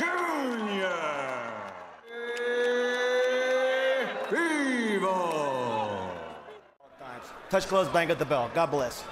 Jr. Touch gloves, bang at the bell. God bless.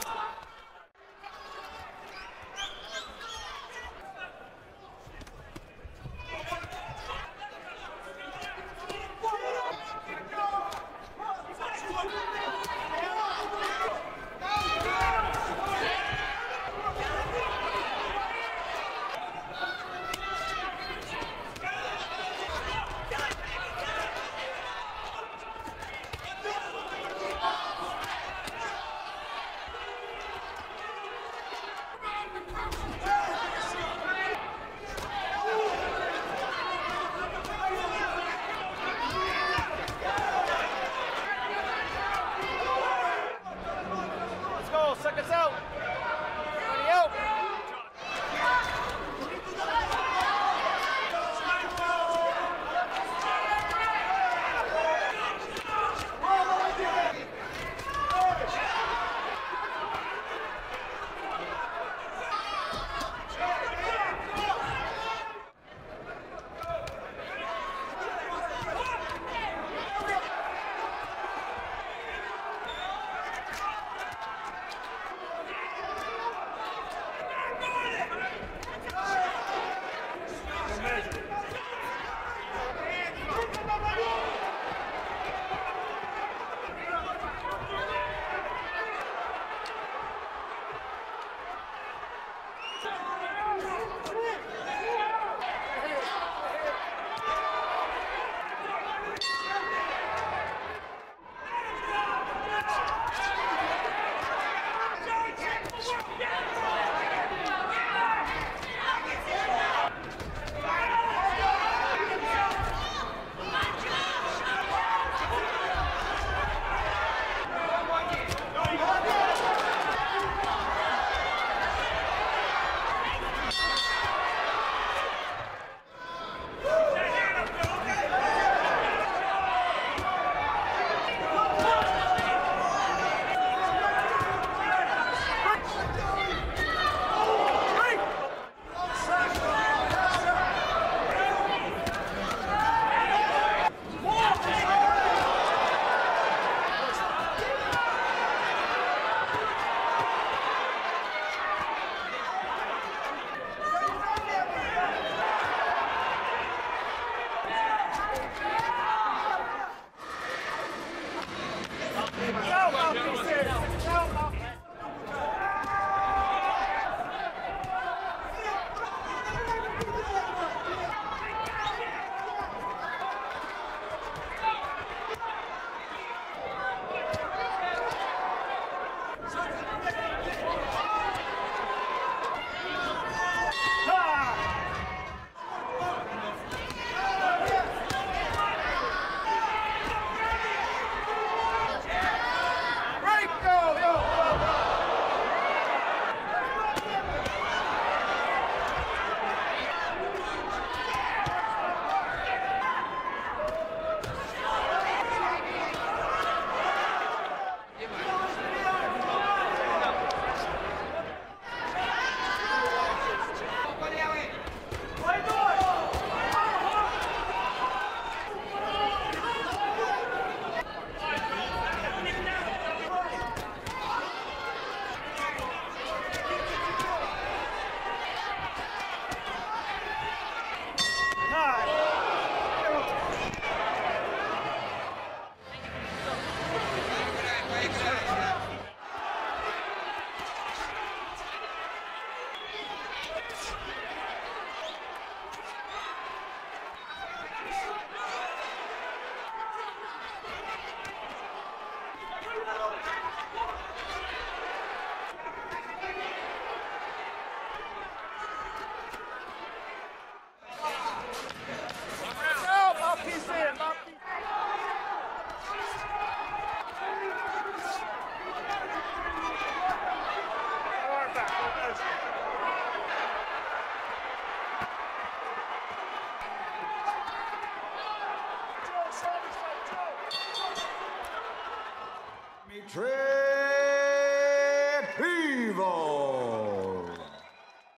Trepivo.